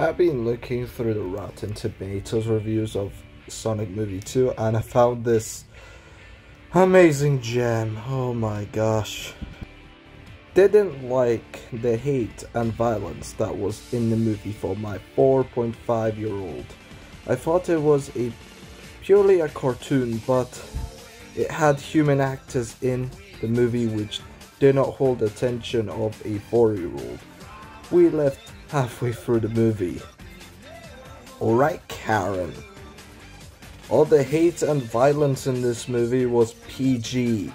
I've been looking through the Rotten Tomatoes reviews of Sonic Movie 2 and I found this amazing gem. Oh my gosh. Didn't like the hate and violence that was in the movie for my 4.5 year old. I thought it was a purely a cartoon, but it had human actors in the movie which did not hold the attention of a 4 year old. We left halfway through the movie. Alright, Karen. All the hate and violence in this movie was PG.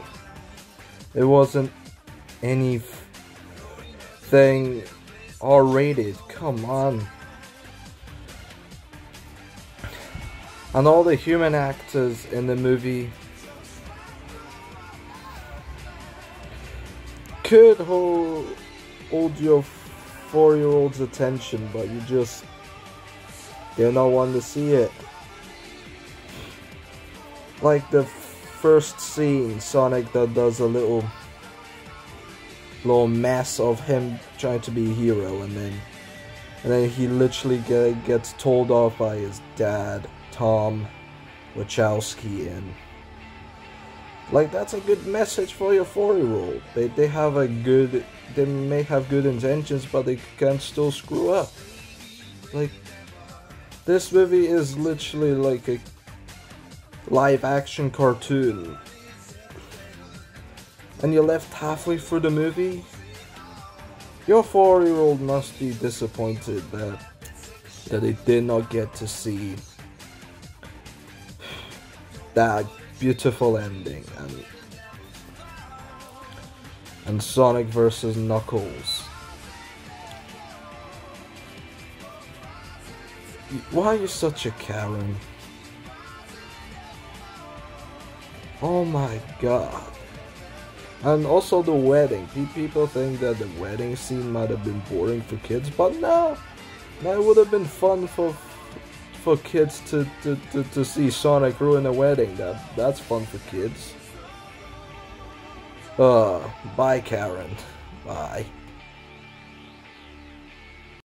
It wasn't anything R rated. Come on. And all the human actors in the movie could hold, hold your four year old's attention, but you just do not want to see it. Like the first scene, Sonic that does a little little mess of him trying to be a hero, and then and then he literally get, gets told off by his dad, Tom Wachowski, and like that's a good message for your four-year-old. They they have a good they may have good intentions, but they can still screw up. Like this movie is literally like a live action cartoon. And you're left halfway through the movie? Your four year old must be disappointed that that they did not get to see that beautiful ending and and Sonic versus Knuckles. Why are you such a Karen? Oh my god. And also the wedding. People think that the wedding scene might have been boring for kids, but no. That would have been fun for for kids to, to, to, to see Sonic ruin a wedding. That that's fun for kids. Uh, bye Karen. Bye.